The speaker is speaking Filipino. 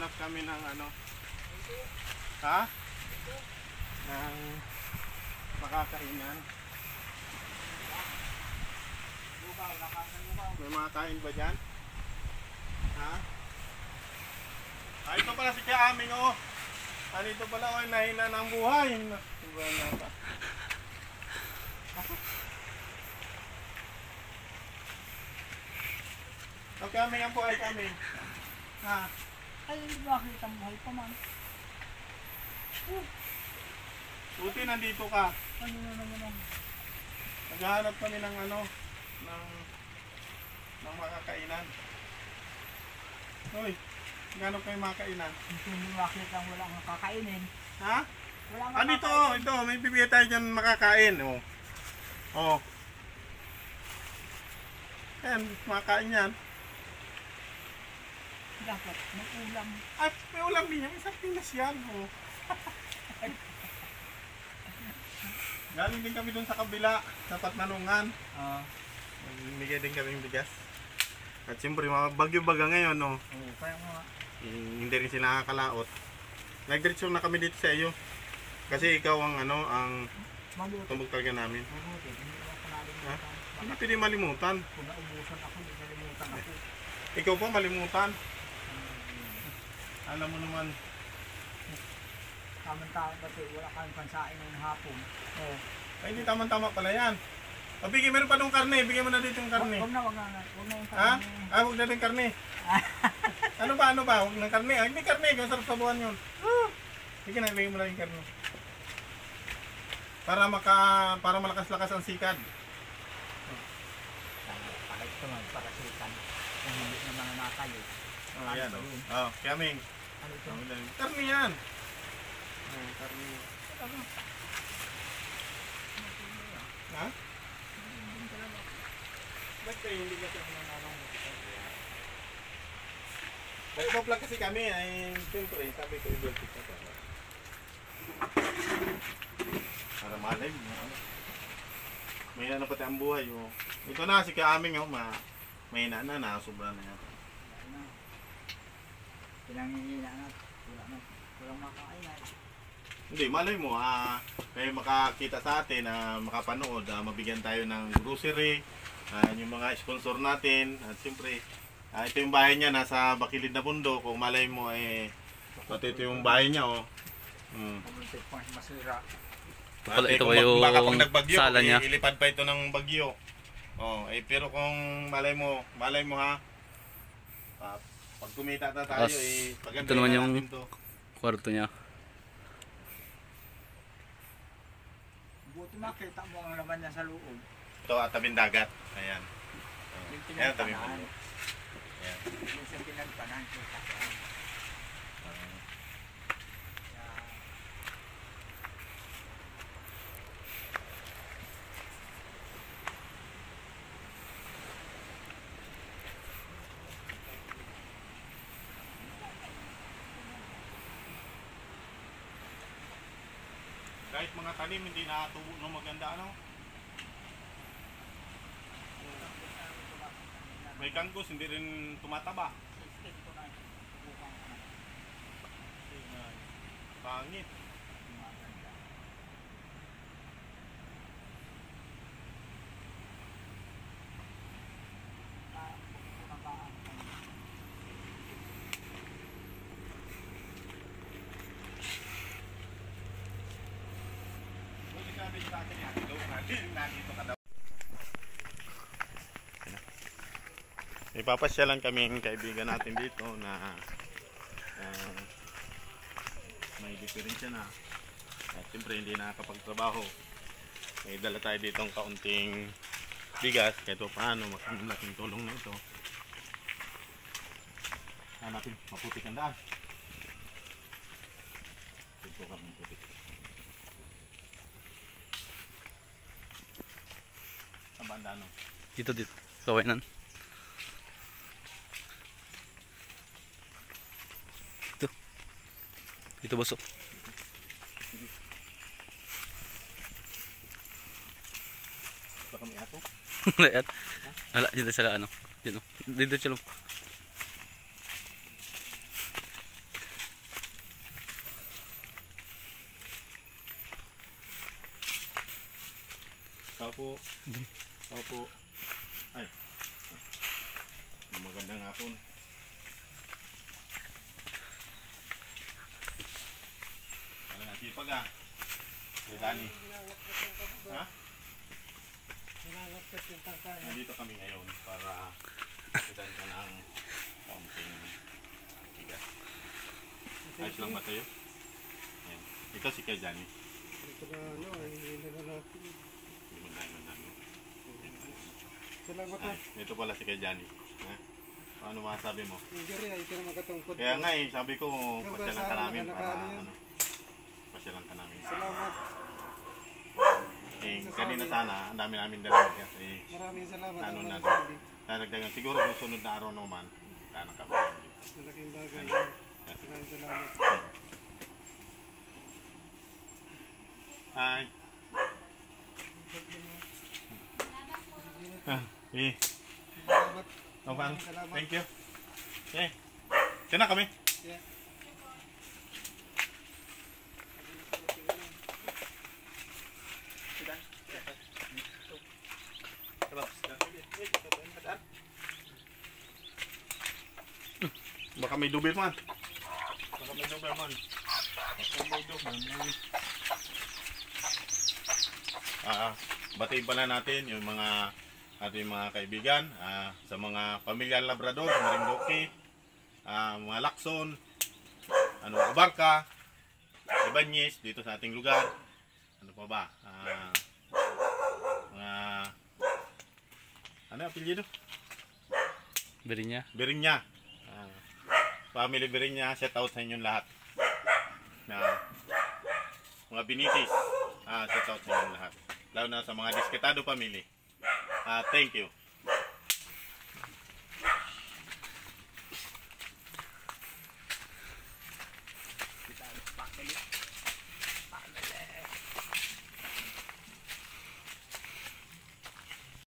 kami ng ano. Ha? Ng makakainan. May mga kain ba dyan? Ha? Ah, ito pala si Kaya Aming oh. Ah, dito pala oh, nahina ng buhay. Diba na ba? Okay, Aming ang buhay kami. Ha? Ay, bakit ang buhay pa man? Buti nandito ka. Ano na naman ang... Naghahanap kami ng ano, ng ng makakainan. Hoy, naghahanap kami makakainan. Hindi mo bakit ang wala ang kakainin. Ha? Wala ang Ah, dito, oh, ito, may bibigay tayo dyan makakain. Oh. Oh. Ayan, makakain yan. Dapat may ulam. At may ulam din yan, isang pinas yan. Oh. Galing din kami dun sa kabila, sa Patmanungan. Ah. Bigay din kami ng bigas. At siyempre, mga bagyo-baga ngayon, no? Oo, kaya nga. Eh, hindi rin sila nakakalaot. Nagdiretso na kami dito sa iyo. Kasi ikaw ang ano, ang tumbok talaga namin. Hindi pwede malimutan. Kung naubusan ako, hindi nalimutan ako. Ikaw pa malimutan. Alam mo naman, Tamang-tama kasi wala kang pansain ng hapon. oh, ay hindi tama-tama pala yan. O, bigyan, meron pa dong karne. Bigyan mo na dito yung karne. Huwag na, huwag na. Huwag na yung Ha? karne. Ah, huwag na din karne. ano ba, ano ba? Huwag ng karne. Ah, hindi karne. Kung sarap sa buwan yun. Ah, Sige na, bigyan mo na yung karne. Para maka, para malakas-lakas ang sikad. Para ito man, para sikan. Kung hindi naman na nakayo. Oh, yan. Oh, kaming. Ano ito? Karne yan. Oh, karne. Ha? Ba't kayo hindi kasi ako nananong Nag-vlog kasi kami ay siyempre sabi ko i-vlog kita para malay mo ano. May na pati ang buhay oh. Ito na si Kaaming oh, ma may na na na sobra na yata. Pinangihina na. Wala na. Walang makakainan. Hindi, malay mo, ah, kayo makakita sa atin na makapanood, ah, mabigyan tayo ng grocery, ah, yung mga sponsor natin, at siyempre, ah, ito yung bahay niya, nasa bakilid na bundok, kung malay mo, eh, pati ito yung bahay niya, oh. Hmm. Masira. Pala, Ate, ito ba yung baka pag nagbagyo, sala niya? ilipad pa ito ng bagyo. Oh, eh, pero kung malay mo, malay mo ha, ah, pag kumita na tayo, Tapos, eh, paganda ito naman na yung- to. Kwarto niya. Buti makita mo ang laman niya sa loob. Ito, at tabing dagat. Ayan. Ayan, tabing bundok. Ayan. Yung sa pinagpanan. kita ko. Ah. Kaya, Kahit mga tanim hindi nakatubo ng maganda ano. May kanggos hindi rin tumataba. Pangit. Gumaganda. Ah, bukang ko na ba ang- Buti sabi sa akin yan, hello, nandito ka daw. Ipapasyalan kami ng kaibigan natin dito na ah, may diferensya na. At siyempre hindi nakakapagtrabaho. May dala tayo dito ng kaunting bigas kahit pa paano malaking tulong na ito. Hanapin, maputi ang daan. Ito ka maputi. sa banda no. Dito dito. Kawinan. Dito. Dito boso. Baka may ato. Lahat. Ala dito sa ano. Dito. Dito chalo. Tapo. Opo. Ay. Magandang hapon. Ano nga, sipag ah. Si Dani. Ha? Nandito kami ngayon para kitan ka ng kaunting bigas. Ayos lang ba tayo? Ayan. Ito si Kay Dani. Ito na ano, hindi na natin. Hindi mo tayo namin. Salamat Ay, ito pala si Kay Dani. Ha? Ano masabi mo? Hindi rin, ito na. Kaya nga eh, sabi ko, pasyalan ka namin para ano. Pasyalan ka namin. Salamat. Eh, kanina sana, ang dami namin dalawa kasi Maraming salamat. Ano na- nagsabi. nadagdagan. Siguro kung sunod na araw naman, sana ka pa. Malaking bagay. Ano? Maraming salamat. Hi. Ah, eh, Salamat. Salamat. thank you. Eh, sina kami. Yeah. Baka may dubir man. Baka may dubir man. Baka may dubir man. Ah, batiin pala natin yung mga ating mga kaibigan ah, sa mga pamilya Labrador, Marindoki, ah, mga Lakson, ano, Abarca, Ibanez dito sa ating lugar. Ano pa ba? Ah, mga ano ang apelyido? Beri niya. Berinya. Ah, family Berinya, shout out sa inyong lahat. Na mga binitis. Ah, shout out sa inyong lahat. Lalo na sa mga disketado family. Ah, thank you.